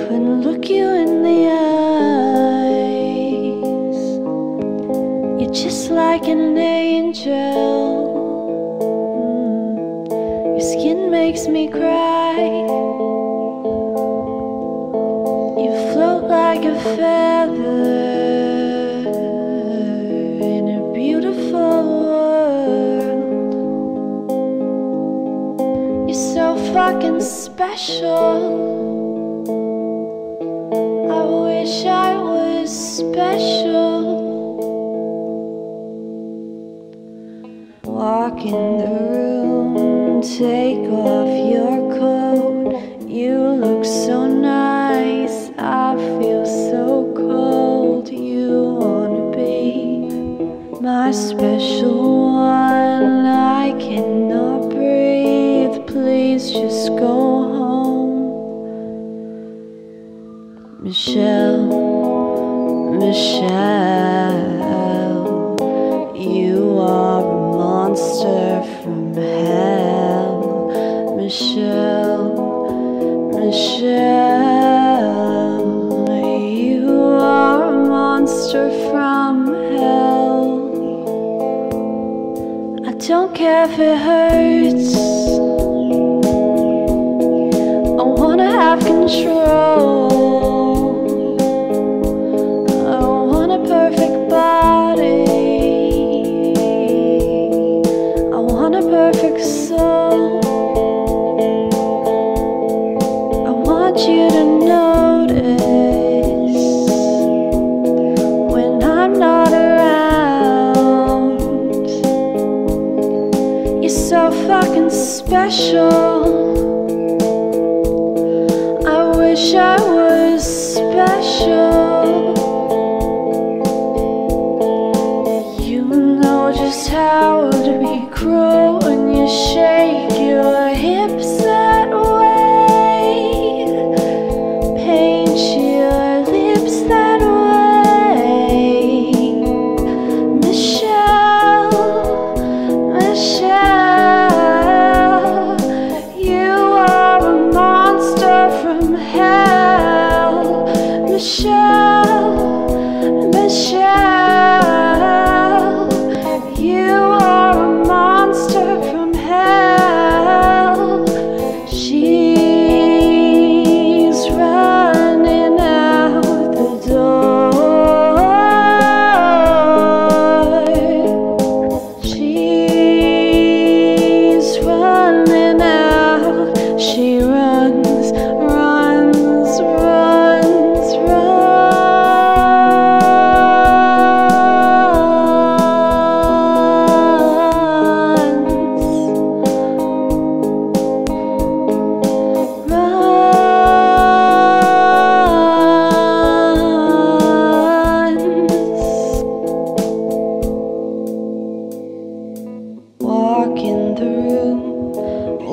couldn't look you in the eyes. You're just like an angel. Mm. Your skin makes me cry. You float like a feather. Fucking special. I wish I was special. Walk in the room, take off your coat. You look so nice, I feel so cold. You wanna be my special just go home. Michelle, Michelle, you are a monster from hell. Michelle, Michelle, you are a monster from hell. I don't care if it hurts. Have control. I want a perfect body. I want a perfect soul. I want you to notice when I'm not around. You're so fucking special.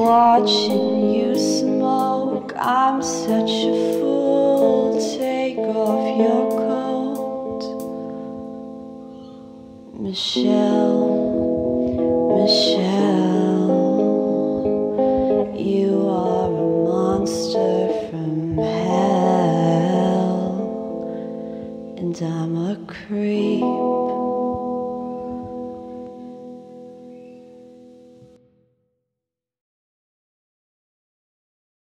Watching you smoke. I'm such a fool. Take off your coat, Michelle. Michelle, you are a monster from hell, and I'm a creep.